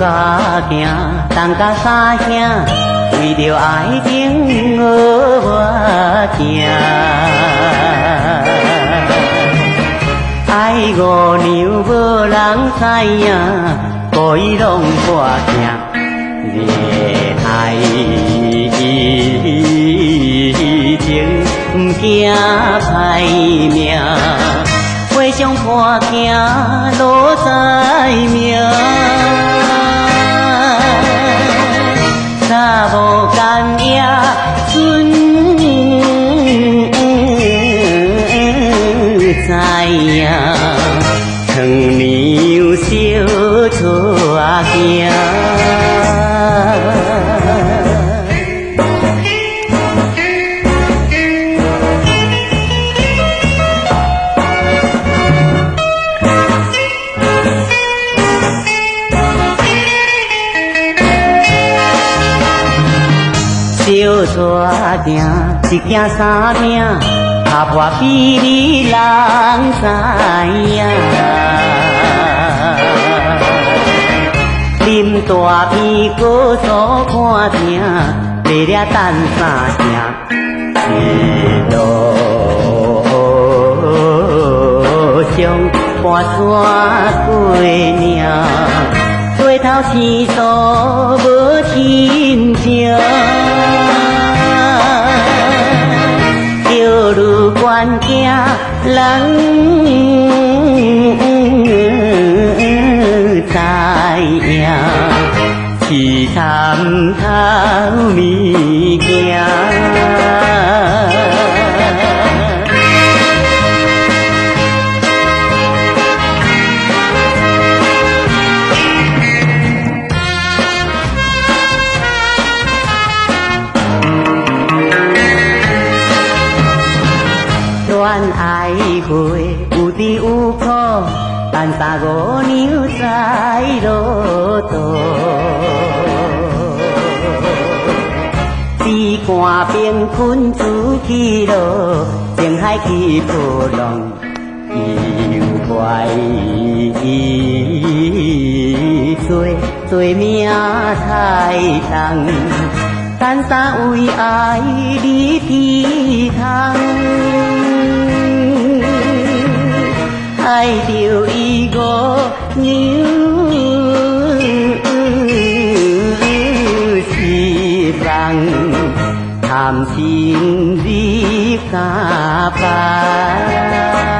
甲行，东甲三兄，为着爱情学我行。爱五娘无人知影，故意拢破镜，热爱情不惊歹命。花上破镜落在命，春知影，长年小错小蛇行，一惊三命，打破比你人知影。啉大片果酥看听，白了等三声，一路上半山过岭，回头是数无亲人知影，是参透物件。但三五娘在路途。只看冰困自去路，情海去波浪，又怪做做命太重，但三五娘是人，贪心你假扮。